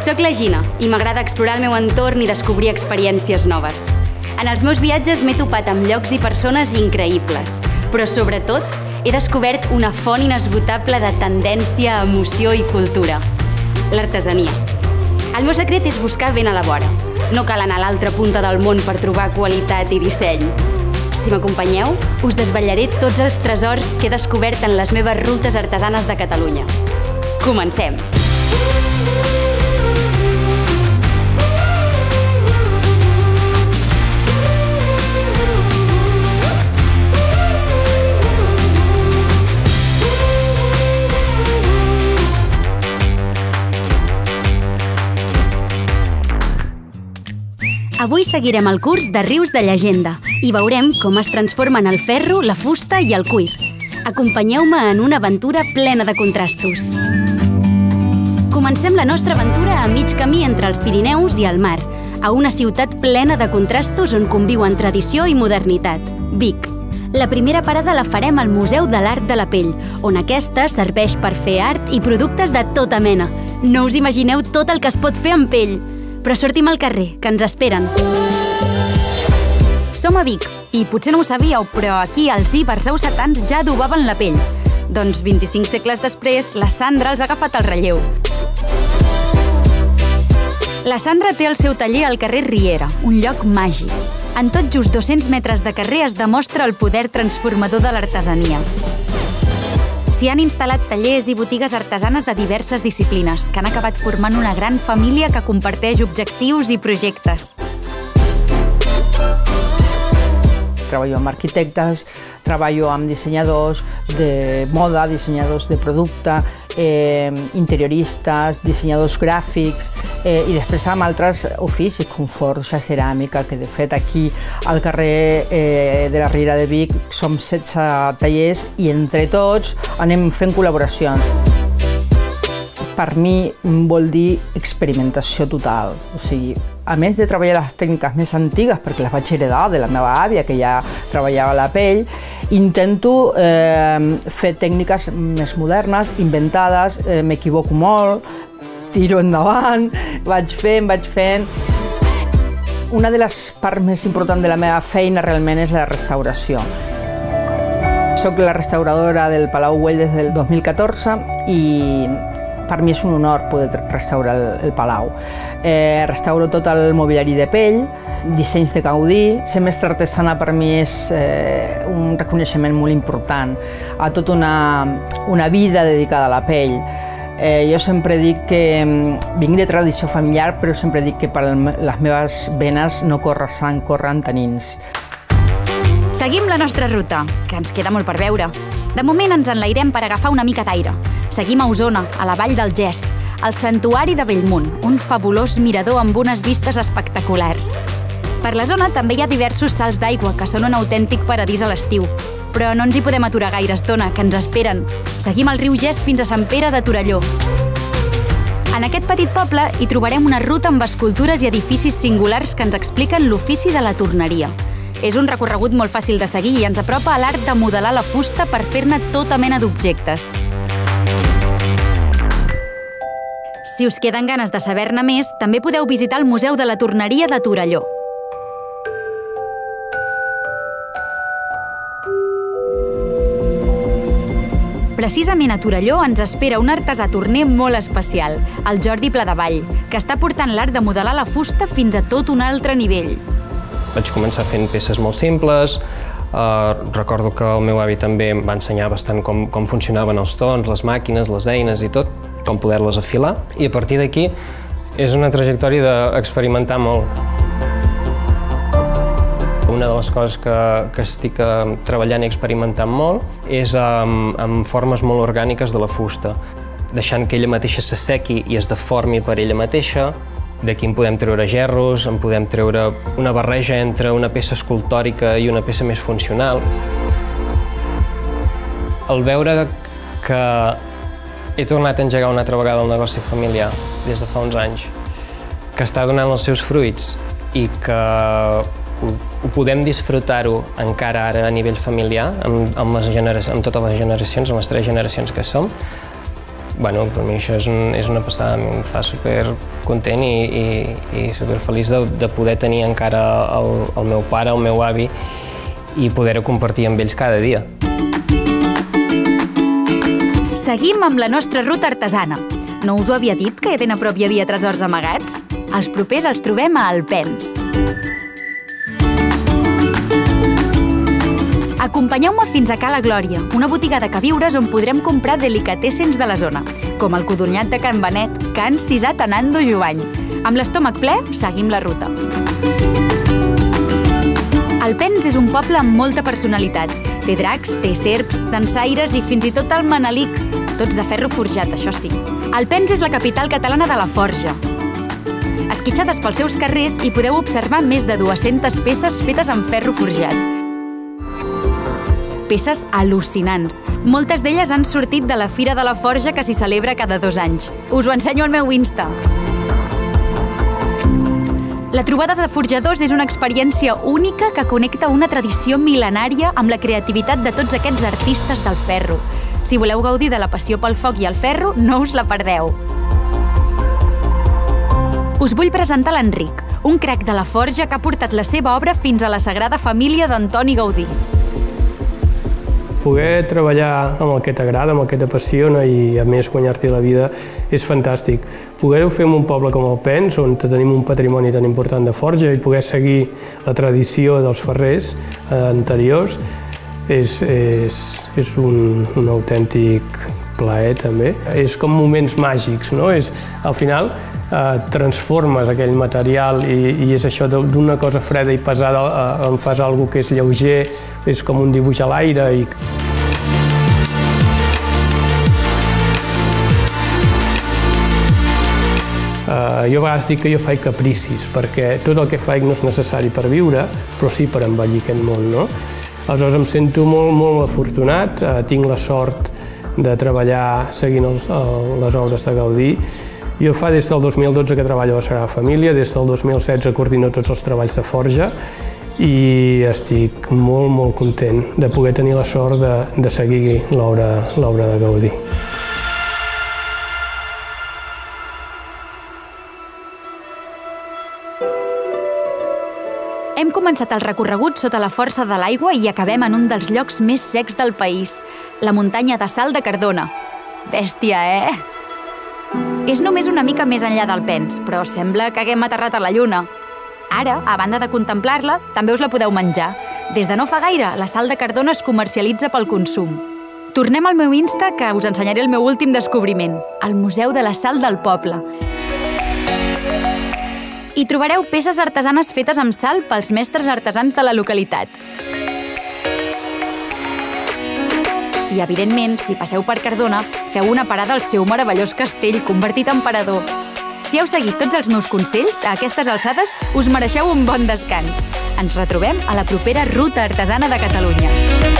Soc la Gina i m'agrada explorar el meu entorn i descobrir experiències noves. En els meus viatges m'he topat amb llocs i persones increïbles, però sobretot he descobert una font inesgotable de tendència, emoció i cultura. L'artesania. El meu secret és buscar ben a la vora. No cal anar a l'altra punta del món per trobar qualitat i disseny. Si m'acompanyeu, us desvetllaré tots els tresors que he descobert en les meves rutes artesanes de Catalunya. Comencem! Avui seguirem el curs de Rius de Llegenda i veurem com es transformen el ferro, la fusta i el cuir. Acompanyeu-me en una aventura plena de contrastos. Comencem la nostra aventura a mig camí entre els Pirineus i el mar, a una ciutat plena de contrastos on conviuen tradició i modernitat, Vic. La primera parada la farem al Museu de l'Art de la Pell, on aquesta serveix per fer art i productes de tota mena. No us imagineu tot el que es pot fer amb pell! Però sortim al carrer, que ens esperen. Som a Vic, i potser no ho sabíeu, però aquí els íbers eusatans ja adobaven la pell. Doncs 25 segles després, la Sandra els ha agafat el relleu. La Sandra té el seu taller al carrer Riera, un lloc màgic. En tot just 200 metres de carrer es demostra el poder transformador de l'artesania. S'hi han instal·lat tallers i botigues artesanes de diverses disciplines, que han acabat formant una gran família que comparteix objectius i projectes. Treballo amb arquitectes, treballo amb dissenyadors de moda, dissenyadors de producte, eh, interioristes, dissenyadors gràfics eh, i després amb altres oficis com forja, ceràmica, que de fet aquí al carrer eh, de la Riera de Vic som 16 tallers i entre tots anem fent col·laboracions per mi vol dir experimentació total. O sigui, a més de treballar les tècniques més antigues, perquè les vaig heredar de la meva àvia, que ja treballava la pell, intento eh, fer tècniques més modernes, inventades, eh, m'equivoco molt, tiro endavant, vaig fent, vaig fent. Una de les parts més importants de la meva feina realment és la restauració. Soc la restauradora del Palau Güell des del 2014 i per mi és un honor poder restaurar el, el Palau. Eh, restauro tot el mobiliari de pell, dissenys de Gaudí. Ser mestre artesana per mi és eh, un reconeixement molt important a tota una, una vida dedicada a la pell. Eh, jo sempre dic que mm, vinc de tradició familiar, però sempre dic que per les meves venes no corre sang, corren tanins. Seguim la nostra ruta, que ens queda molt per veure. De moment ens enlairem per agafar una mica d'aire. Seguim a Osona, a la vall del Gès, al Santuari de Bellmunt, un fabulós mirador amb unes vistes espectaculars. Per la zona també hi ha diversos salts d'aigua que són un autèntic paradís a l'estiu. Però no ens hi podem aturar gaire estona, que ens esperen. Seguim el riu Gès fins a Sant Pere de Torelló. En aquest petit poble hi trobarem una ruta amb escultures i edificis singulars que ens expliquen l'ofici de la torneria. És un recorregut molt fàcil de seguir i ens apropa a l'art de modelar la fusta per fer-ne tota mena d'objectes. Si us queden ganes de saber-ne més, també podeu visitar el Museu de la Torneria de Torelló. Precisament a Torelló ens espera un artesà torner molt especial, el Jordi Pladevall, que està portant l'art de modelar la fusta fins a tot un altre nivell. Vaig començar fent peces molt simples, Uh, recordo que el meu avi també em va ensenyar bastant com, com funcionaven els tons, les màquines, les eines i tot, com poder-les afilar. I a partir d'aquí és una trajectòria d'experimentar molt. Una de les coses que, que estic uh, treballant i experimentant molt és amb, amb formes molt orgàniques de la fusta, deixant que ella mateixa s'assequi i es deformi per ella mateixa, D'aquí en podem treure gerros, en podem treure una barreja entre una peça escultòrica i una peça més funcional. El veure que he tornat a engegar una altra vegada el negoci familiar des de fa uns anys, que està donant els seus fruits i que podem disfrutar-ho encara ara a nivell familiar, amb, amb, les amb totes les generacions, amb les tres generacions que som, bueno, per mi això és, un, és una passada, em fa super content i, i, i super feliç de, de poder tenir encara el, el meu pare, el meu avi i poder-ho compartir amb ells cada dia. Seguim amb la nostra ruta artesana. No us ho havia dit que ben a prop hi havia tresors amagats? Els propers els trobem a Alpens. Acompanyeu-me fins a Cala Glòria, una botiga de queviures on podrem comprar delicatessens de la zona, com el codonyat de Can Benet, que han cisat a Nando Jovany. Amb l'estómac ple, seguim la ruta. Alpens és un poble amb molta personalitat. Té dracs, té serps, dansaires i fins i tot el Manelic, tots de ferro forjat, això sí. Alpens és la capital catalana de la forja. Esquitxades pels seus carrers hi podeu observar més de 200 peces fetes amb ferro forjat peces al·lucinants. Moltes d'elles han sortit de la Fira de la Forja que s'hi celebra cada dos anys. Us ho ensenyo al meu Insta. La trobada de forjadors és una experiència única que connecta una tradició mil·lenària amb la creativitat de tots aquests artistes del ferro. Si voleu gaudir de la passió pel foc i el ferro, no us la perdeu. Us vull presentar l'Enric, un crac de la forja que ha portat la seva obra fins a la Sagrada Família d'Antoni Gaudí. Poder treballar amb el que t'agrada, amb el que t'apassiona i a més guanyar-t'hi la vida és fantàstic. Poder-ho fer en un poble com el Pens, on tenim un patrimoni tan important de forja i poder seguir la tradició dels ferrers eh, anteriors és, és, és un, un autèntic plaer també. És com moments màgics, no? És, al final eh, transformes aquell material i, i és això d'una cosa freda i pesada eh, en fas algo que és lleuger, és com un dibuix a l'aire i Uh, jo a vegades dic que jo faig capricis, perquè tot el que faig no és necessari per viure, però sí per envellir aquest món, no? Aleshores em sento molt, molt afortunat, uh, tinc la sort de treballar seguint els, uh, les obres de Gaudí. Jo fa des del 2012 que treballo a la Sagrada Família, des del 2016 coordino tots els treballs de forja i estic molt, molt content de poder tenir la sort de, de seguir l'obra de Gaudí. Hem començat el recorregut sota la força de l'aigua i acabem en un dels llocs més secs del país, la muntanya de Sal de Cardona. Bèstia, eh? És només una mica més enllà del Pens, però sembla que haguem aterrat a la Lluna. Ara, a banda de contemplar-la, també us la podeu menjar. Des de no fa gaire, la sal de Cardona es comercialitza pel consum. Tornem al meu Insta, que us ensenyaré el meu últim descobriment, el Museu de la Sal del Poble. Hi trobareu peces artesanes fetes amb sal pels mestres artesans de la localitat. I, evidentment, si passeu per Cardona, feu una parada al seu meravellós castell convertit en parador. Si heu seguit tots els meus consells, a aquestes alçades us mereixeu un bon descans. Ens retrobem a la propera Ruta Artesana de Catalunya.